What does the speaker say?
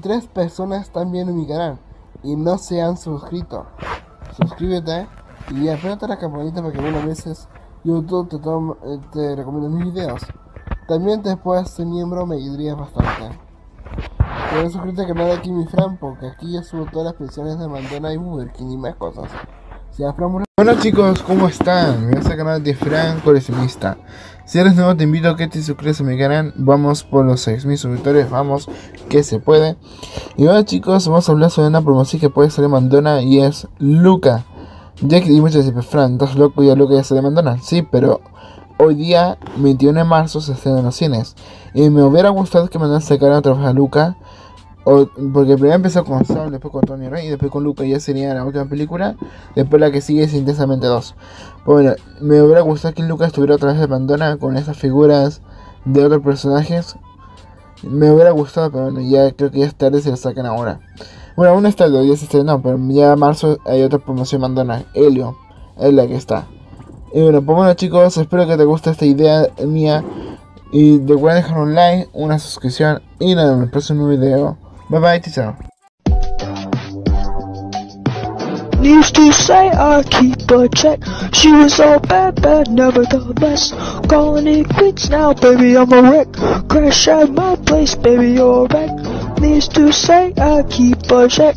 tres personas están viendo mi canal y no se han suscrito. Suscríbete y apérate la campanita para que algunas veces YouTube te, tome, eh, te recomiende mis videos. También puedes ser miembro, me ayudaría bastante. Puedes suscribirte al canal de Kimi Fran porque aquí yo subo todas las pensiones de Mandona y Burger King y más cosas. Bueno chicos, ¿cómo están? Bienvenidos al canal de Fran Coleccionista. Si eres nuevo te invito a que te suscribas a mi canal. Vamos por los 6000 suscriptores, vamos que se puede. Y bueno chicos, vamos a hablar sobre una promoción que puede salir Mandona y es Luca. Ya que muchos dicen, Fran, ¿estás loco? Ya Luca ya sale Mandona. Sí, pero hoy día, 21 de marzo, se estrenan los cines. Y me hubiera gustado que me sacaran otra vez a Luca porque primero empezó con Saul, después con Tony Rey y después con Luca, ya sería la última película. Después la que sigue es Intensamente 2. Bueno, me hubiera gustado que Luca estuviera otra vez de Pandora con esas figuras de otros personajes. Me hubiera gustado, pero bueno, ya creo que ya es tarde se lo sacan ahora. Bueno, aún está el ya se estrenó, pero ya en marzo hay otra promoción Mandona, Helio, es la que está. Y bueno, pues bueno chicos, espero que te guste esta idea mía. Y recuerda dejar un like, una suscripción y nada, en el próximo video. Bye bye, chao. Used to say I keep a check. She was all bad, bad, never the best. Calling it quits now, baby, I'm a wreck. Crash at my place, baby, you're a wreck. Used to say I keep a check.